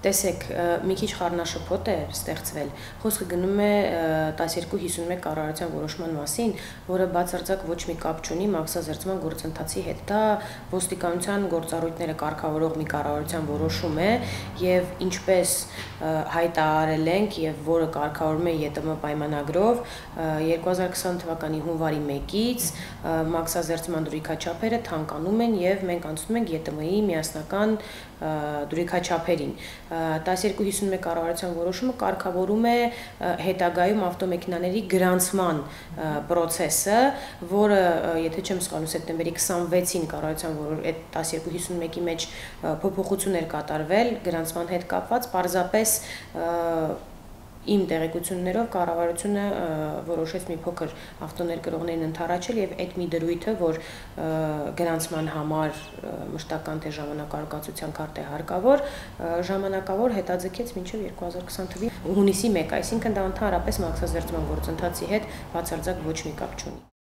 Տեսեք, մի քիչ խառնաշփոթ է ստեղծվել։ Խոսքը գնում է 1251 կառավարության որոշման մասին, որը բացարձակ ոչ մի կապ չունի մաքսազերծման գործընթացի հետ։ Դա ոստիկանության գործառույթները կարգավորող մի կառավարության որոշում է եւ ինչպես հայտարարել ենք եւ որը կարգավորում է ԵՏՄ պայմանագրով 2020 թվականի հունվարի 1-ից մաքսազերծման դրույքաչափերը թանկանում են եւ մենք անցնում ենք ԵՏՄ-ի միասնական դրույքաչափերին 1251 կառավարության որոշումը կարգավորում է հետագայում ավտոմեքենաների գրանցման process-ը, որը, եթե չեմ սխալվում, սեպտեմբերի 26-ին կառավարության որ այդ 1251-ի մեջ փոփոխություններ կատարվել գրանցման հետ կապված, parzapes իմ տեղեկություններով կառավարությունը որոշեց մի փոքր ավտոներկրողներին ընթառաջել եւ այդ մի դրույթը, որ գրանցման համար մշտական թե ժամանակահատկացության քարտ է հարկավոր, ժամանակավոր հետաձգեց մինչեւ 2020 թվականի հունիսի 1, այսինքն դա ընդհանրապես մաքսազերծման գործընթացի հետ բացարձակ ոչ մի կապ չունի։